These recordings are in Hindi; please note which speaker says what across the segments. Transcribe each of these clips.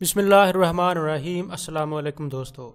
Speaker 1: बिसमीम अल्लाम दोस्तों।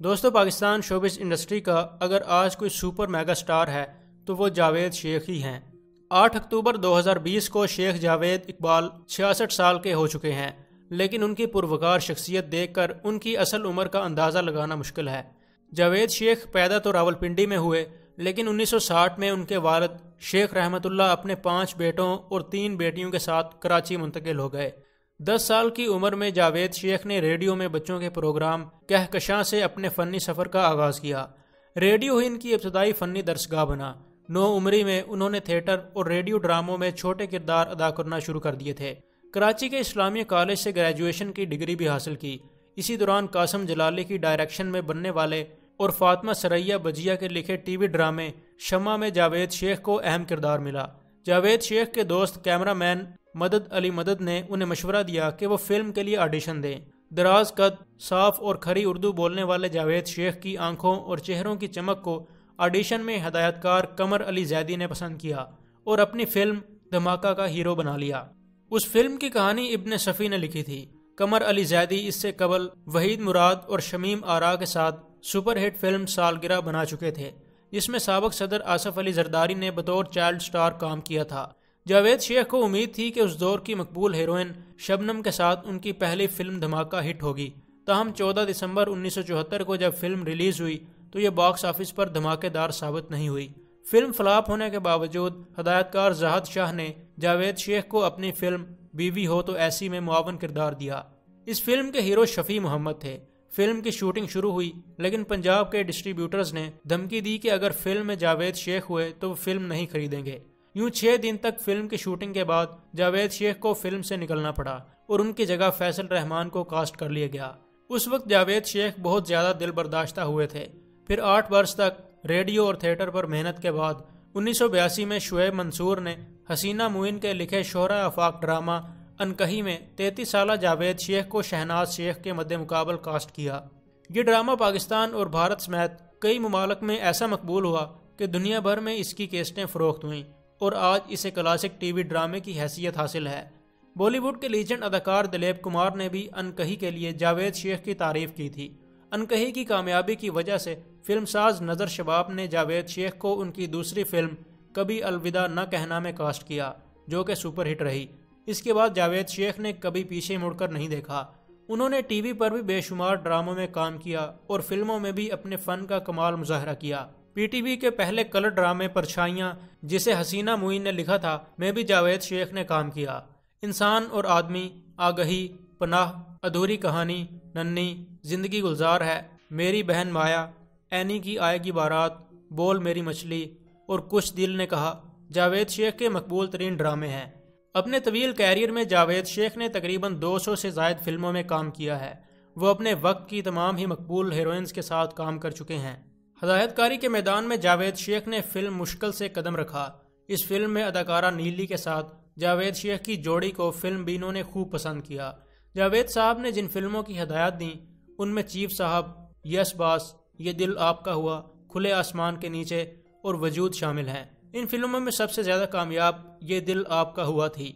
Speaker 1: दोस्तों, पाकिस्तान शोबिस इंडस्ट्री का अगर आज कोई सुपर मेगा स्टार है तो वो जावेद शेख ही हैं। 8 अक्टूबर 2020 को शेख जावेद इकबाल छियासठ साल के हो चुके हैं, लेकिन उनकी पुरवकार शख्सियत देखकर उनकी असल उम्र का अंदाज़ा लगाना मुश्किल है। जावेद शेख पैदा तो रावलपिंडी में हुए, लेकिन 1960 में उनके वालद शेख रहमतुल्लाह अपने पाँच बेटों और तीन बेटियों के साथ कराची मुंतकिल हो गए। दस साल की उम्र में जावेद शेख ने रेडियो में बच्चों के प्रोग्राम कहकशां से अपने फ़नी सफ़र का आगाज़ किया। रेडियो ही इनकी इब्तदाई फ़नी दरसगाह बना। नौ उम्री में उन्होंने थिएटर और रेडियो ड्रामों में छोटे किरदार अदा करना शुरू कर दिए थे। कराची के इस्लामिया कॉलेज से ग्रेजुएशन की डिग्री भी हासिल की। इसी दौरान कासम जलाली की डायरेक्शन में बनने वाले और फातमा सरैया बजिया के लिखे टीवी ड्रामे शमा में जावेद शेख को अहम किरदार मिला। जावेद शेख के दोस्त, कैमरामैन मदद अली मदद ने उन्हें मशवरा दिया कि वो फ़िल्म के लिए ऑडिशन दें। दराज कद, साफ़ और खरी उर्दू बोलने वाले जावेद शेख की आँखों और चेहरों की चमक को ऑडिशन में हदायतकार कमर अली जैदी ने पसंद किया और अपनी फ़िल्म धमाका का हीरो बना लिया। उस फ़िल्म की कहानी इब्न सफ़ी ने लिखी थी। कमर अली जैदी इससे कबल वहीद मुराद और शमीम आरा के साथ सुपरहिट फ़िल्म सालगिरह बना चुके थे, जिसमें सबक सदर आसफ अली जरदारी ने बतौर चाइल्ड स्टार काम किया था। जावेद शेख को उम्मीद थी कि उस दौर की मकबूल हीरोइन शबनम के साथ उनकी पहली फ़िल्म धमाका हिट होगी। ताहम 14 दिसंबर 1974 को जब फ़िल्म रिलीज़ हुई तो ये बॉक्स ऑफ़िस पर धमाकेदार साबित नहीं हुई। फ़िल्म फ्लॉप होने के बावजूद हदायतकार जहाद शाह ने जावेद शेख को अपनी फ़िल्म बीवी हो तो ऐसी में मुआवन किरदार दिया। इस फ़िल्म के हीरो शफी मोहम्मद थे। फ़िल्म की शूटिंग शुरू हुई, लेकिन पंजाब के डिस्ट्रीब्यूटर्स ने धमकी दी कि अगर फ़िल्म में जावेद शेख हुए तो वो फ़िल्म नहीं खरीदेंगे। यूँ छह दिन तक फ़िल्म की शूटिंग के बाद जावेद शेख को फ़िल्म से निकलना पड़ा और उनकी जगह फैसल रहमान को कास्ट कर लिया गया। उस वक्त जावेद शेख बहुत ज़्यादा दिल बर्दाश्ता हुए थे। फिर आठ वर्ष तक रेडियो और थिएटर पर मेहनत के बाद उन्नीस सौ बयासी में शुएब मंसूर ने हसीना मुइन के लिखे शोहरा अफाक ड्रामा अनकही में तैतीस साल जावेद शेख को शहनाज शेख के मद्दे मुकाबल कास्ट किया। ये ड्रामा पाकिस्तान और भारत समेत कई ममालक में ऐसा मकबूल हुआ कि दुनिया भर में इसकी केस्टें फ़रोख्त हुईं। और आज इसे क्लासिक टीवी ड्रामे की हैसियत हासिल है। बॉलीवुड के लीजेंड अदाकार दिलीप कुमार ने भी अनकही के लिए जावेद शेख की तारीफ़ की थी। अनकही की कामयाबी की वजह से फिल्मसाज नज़र शबाब ने जावेद शेख को उनकी दूसरी फ़िल्म, कभी अलविदा न कहना में कास्ट किया, जो कि सुपरहिट रही। इसके बाद जावेद शेख ने कभी पीछे मुड़कर नहीं देखा। उन्होंने टीवी पर भी बेशुमार ड्रामों में काम किया और फ़िल्मों में भी अपने फ़न का कमाल मुजाहरा किया। पीटीवी के पहले कलर ड्रामे परछाइयाँ, जिसे हसीना मुइन ने लिखा था, में भी जावेद शेख ने काम किया। इंसान और आदमी, आगही, पनाह, अधूरी कहानी नन्नी ज़िंदगी गुलजार है। मेरी बहन माया एनी की आएगी बारात, बोल मेरी मछली, और कुछ दिल ने कहा, जावेद शेख के मकबूल तरीन ड्रामे हैं। अपने तवील कैरियर में जावेद शेख ने तकरीबन 200 से जायद फ़िल्मों में काम किया है। वो अपने वक्त की तमाम ही मकबूल हीरोइंस के साथ काम कर चुके हैं। हदायतकारी के मैदान में जावेद शेख ने फ़िल्म मुश्किल से कदम रखा। इस फ़िल्म में अदाकारा नीली के साथ जावेद शेख की जोड़ी को फ़िल्म बीनों ने खूब पसंद किया। जावेद साहब ने जिन फ़िल्मों की हदायत दी, उनमें चीफ साहब यस बास, ये दिल आपका हुआ, खुले आसमान के नीचे और वजूद शामिल हैं। इन फ़िल्मों में सबसे ज़्यादा कामयाब ये दिल आपका हुआ थी।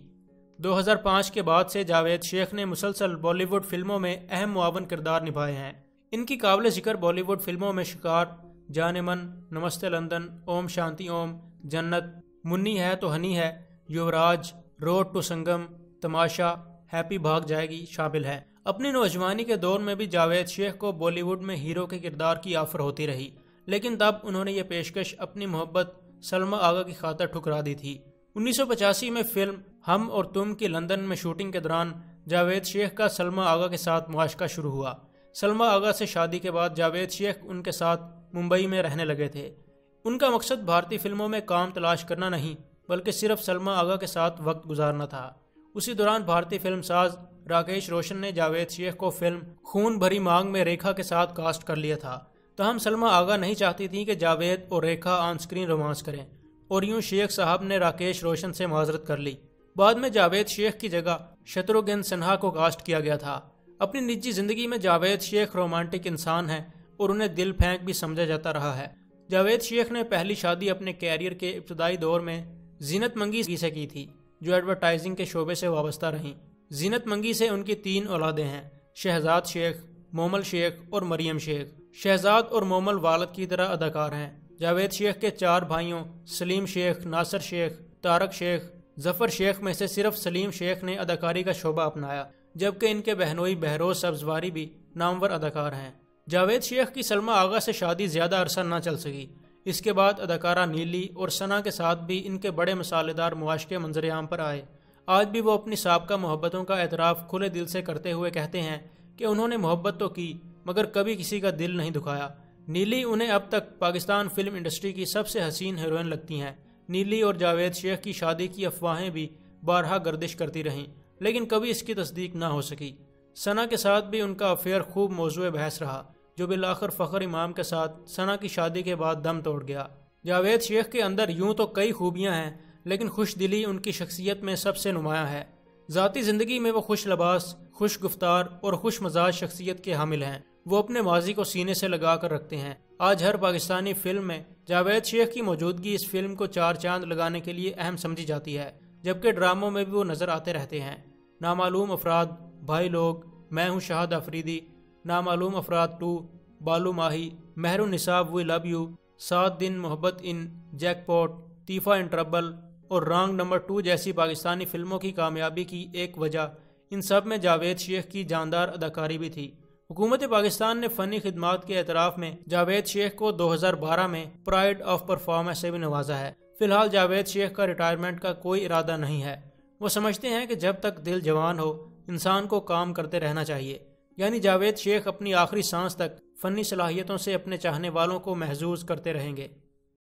Speaker 1: 2005 के बाद से जावेद शेख ने मुसलसल बॉलीवुड फ़िल्मों में अहम मुआवन किरदार निभाए हैं। इनकी काबिल ज़िक्र बॉलीवुड फ़िल्मों में शिकार जाने मन, नमस्ते लंदन, ओम शांति, ओम। जन्नत, मुन्नी है तो हनी है, Yuvvraaj, road to Sangam, Tamasha, Happy Bhag Jayegi, शामिल है। अपनी नौजवानी के दौर में भी जावेद शेख को बॉलीवुड में हीरो के किरदार की ऑफ़र होती रही, लेकिन तब उन्होंने ये पेशकश अपनी मोहब्बत सलमा आगा की खातर ठुकरा दी थी। उन्नीस सौ पचासी में फ़िल्म हम और तुम की लंदन में शूटिंग के दौरान जावेद शेख का सलमा आगा के साथ मुआशका शुरू हुआ। सलमा आगा से शादी के बाद जावेद शेख उनके साथ मुंबई में रहने लगे थे। उनका मकसद भारतीय फ़िल्मों में काम तलाश करना नहीं, बल्कि सिर्फ़ सलमा आगा के साथ वक्त गुजारना था। उसी दौरान भारतीय फ़िल्म साज राकेश रोशन ने जावेद शेख को फ़िल्म खून भरी मांग में रेखा के साथ कास्ट कर लिया था। तहम सलमा आगा नहीं चाहती थी कि जावेद और रेखा ऑन स्क्रीन रोमांस करें, और यूँ शेख साहब ने राकेश रोशन से माजरत कर ली। बाद में जावेद शेख की जगह शत्रुघ्न सिन्हा को कास्ट किया गया था। अपनी निजी ज़िंदगी में जावेद शेख रोमांटिक इंसान है और उन्हें दिल फेंक भी समझा जाता रहा है। जावेद शेख ने पहली शादी अपने कैरियर के इब्तदाई दौर में जीनत मंगी से की थी, जो एडवर्टाइजिंग के शोबे से वाबस्ता रहीं। जीनत मंगी से उनकी तीन औलादें हैं, शहजाद शेख, मोमल शेख और मरियम शेख। शहजाद और मोमल वालद की तरह अदाकार हैं। जावेद शेख के चार भाइयों, सलीम शेख, नासर शेख, तारक शेख, ज़फ़र शेख में से सिर्फ़ सलीम शेख ने अदाकारी का शोबा अपनाया। जबकि इनके बहनोई बहरोज सब्जवारी भी नामवर अदाकार हैं। जावेद शेख की सलमा आगा से शादी ज़्यादा अरसा न चल सकी। इसके बाद अदाकारा नीली और सना के साथ भी इनके बड़े मसालेदार मुआशके मंजरेआम पर आए। आज भी वो अपनी सबका मोहब्बतों का एतराफ़ खुले दिल से करते हुए कहते हैं कि उन्होंने मोहब्बत तो की, मगर कभी किसी का दिल नहीं दुखाया। नीली उन्हें अब तक पाकिस्तान फ़िल्म इंडस्ट्री की सबसे हसीन हीरोइन लगती हैं। नीली और जावेद शेख की शादी की अफवाहें भी बारहा गर्दिश करती रहीं। लेकिन कभी इसकी तस्दीक ना हो सकी। सना के साथ भी उनका अफेयर खूब मौजू बहस रहा, जो बिलाखिर फ़खर इमाम के साथ सना की शादी के बाद दम तोड़ गया। जावेद शेख के अंदर यूँ तो कई खूबियाँ हैं, लेकिन खुश दिली उनकी शख्सियत में सबसे नुमाया है। ज़ाती ज़िंदगी में वो खुश लबास, खुश गुफ्तार और खुश मजाज शख्सियत के हामिल हैं। वो अपने माजी को सीने से लगा कर रखते हैं। आज हर पाकिस्तानी फ़िल्म में जावेद शेख की मौजूदगी इस फ़िल्म को चार चाँद लगाने के लिए अहम समझी जाती है, जबकि ड्रामों में भी वो नज़र आते रहते हैं। नामालूम अफराद, भाई लोग, मैं हूँ Shahad Afridi. Namaloom Afraad two, Balu Mahi Mehrunisa we love you. Saat Din Mohabbat in jackpot, Teefa in trouble, और रॉन्ग नंबर टू जैसी पाकिस्तानी फ़िल्मों की कामयाबी की एक वजह। इन सब में जावेद शेख की जानदार अदाकारी भी थी। हुकूमत पाकिस्तान ने फ़नी खदमात के एतराफ़ में जावेद शेख को 2012 में प्राइड ऑफ़ परफॉर्मेंस से भी नवाजा है। फ़िलहाल जावेद शेख का रिटायरमेंट का कोई इरादा नहीं है। वो समझते हैं कि जब तक दिल जवान हो, इंसान को काम करते रहना चाहिए। यानी जावेद शेख अपनी आखिरी सांस तक फ़नी सलाहियतों से अपने चाहने वालों को महजूज करते रहेंगे।